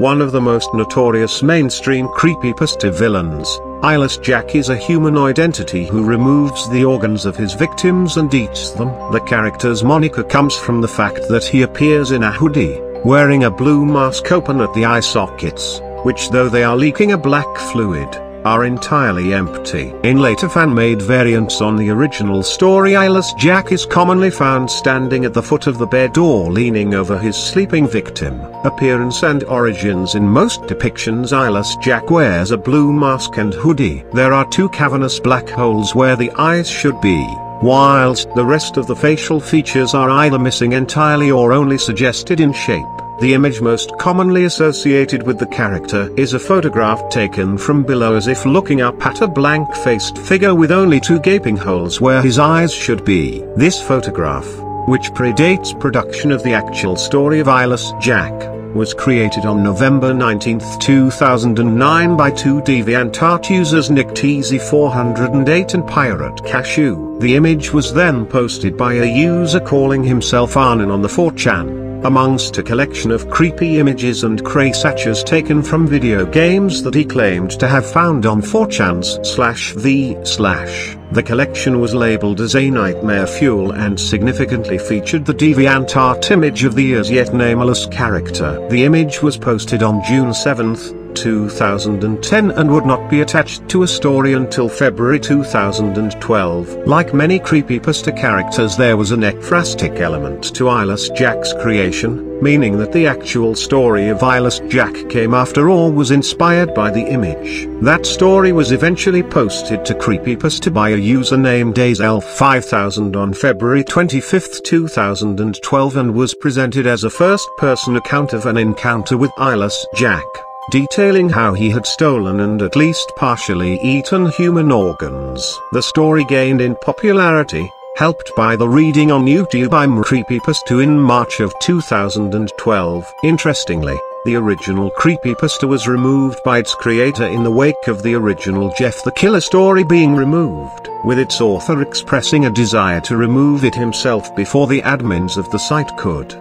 One of the most notorious mainstream creepypasta villains, Eyeless Jack is a humanoid entity who removes the organs of his victims and eats them. The character's moniker comes from the fact that he appears in a hoodie, wearing a blue mask open at the eye sockets, which though they are leaking a black fluid, are entirely empty. In later fan-made variants on the original story Eyeless Jack is commonly found standing at the foot of the bed or leaning over his sleeping victim. Appearance and origins In most depictions Eyeless Jack wears a blue mask and hoodie. There are two cavernous black holes where the eyes should be whilst the rest of the facial features are either missing entirely or only suggested in shape. The image most commonly associated with the character is a photograph taken from below as if looking up at a blank-faced figure with only two gaping holes where his eyes should be. This photograph, which predates production of the actual story of Eyeless Jack, was created on November 19, 2009 by two DeviantArt users Nick TZ408 and Pirate Cashew. The image was then posted by a user calling himself Arnon on the 4chan amongst a collection of creepy images and creatures taken from video games that he claimed to have found on 4chan's slash the slash. The collection was labeled as a nightmare fuel and significantly featured the DeviantArt image of the as yet nameless character. The image was posted on June 7, 2010 and would not be attached to a story until February 2012. Like many creepypasta characters there was an ekphrastic element to Eyeless Jack's creation, meaning that the actual story of Eyeless Jack came after or was inspired by the image. That story was eventually posted to Creepypasta by a user named DazeL5000 on February 25, 2012 and was presented as a first-person account of an encounter with Eyeless Jack detailing how he had stolen and at least partially eaten human organs. The story gained in popularity, helped by the reading on YouTube I'm Creepypasta in March of 2012. Interestingly, the original Creepypasta was removed by its creator in the wake of the original Jeff the Killer story being removed, with its author expressing a desire to remove it himself before the admins of the site could.